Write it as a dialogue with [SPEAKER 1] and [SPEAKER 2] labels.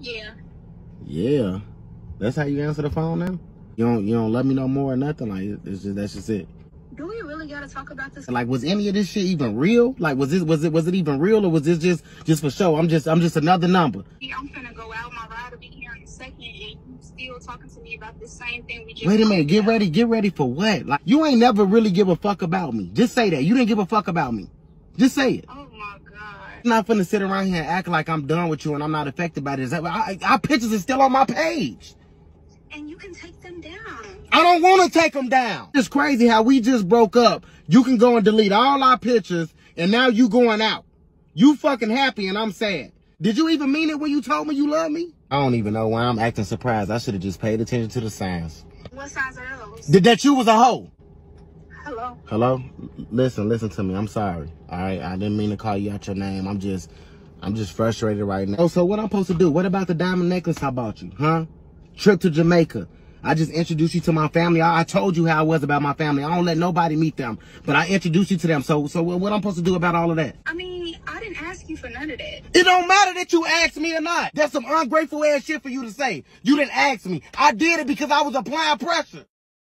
[SPEAKER 1] Yeah.
[SPEAKER 2] Yeah. That's how you answer the phone now? You don't you don't let me know more or nothing? Like it's just that's just it.
[SPEAKER 1] Do we really gotta talk about this?
[SPEAKER 2] Like was any of this shit even real? Like was this was it was it even real or was this just just for show? I'm just I'm just another number.
[SPEAKER 1] Yeah, I'm finna go out. My ride will be here in a second, and you still talking to me about the same thing we just.
[SPEAKER 2] Wait a minute, get
[SPEAKER 1] about.
[SPEAKER 2] ready, get ready for what? Like you ain't never really give a fuck about me. Just say that. You didn't give a fuck about me. Just say it.
[SPEAKER 1] Oh my
[SPEAKER 2] not finna sit around here and act like I'm done with you and I'm not affected by this. I, I, our pictures are still on my page.
[SPEAKER 1] And you can take them down.
[SPEAKER 2] I don't want to take them down. It's crazy how we just broke up. You can go and delete all our pictures, and now you going out. You fucking happy, and I'm sad. Did you even mean it when you told me you love me? I don't even know why I'm acting surprised. I should have just paid attention to the signs.
[SPEAKER 1] What signs are those?
[SPEAKER 2] Did that you was a hoe?
[SPEAKER 1] Hello.
[SPEAKER 2] Hello? Listen, listen to me. I'm sorry. All right, I didn't mean to call you out your name. I'm just, I'm just frustrated right now. Oh, so what I'm supposed to do? What about the diamond necklace I bought you, huh? Trip to Jamaica. I just introduced you to my family. I, I told you how I was about my family. I don't let nobody meet them, but I introduced you to them. So, so what I'm supposed to do about all of that?
[SPEAKER 1] I mean, I didn't ask you for none of that.
[SPEAKER 2] It don't matter that you asked me or not. That's some ungrateful ass shit for you to say. You didn't ask me. I did it because I was applying pressure.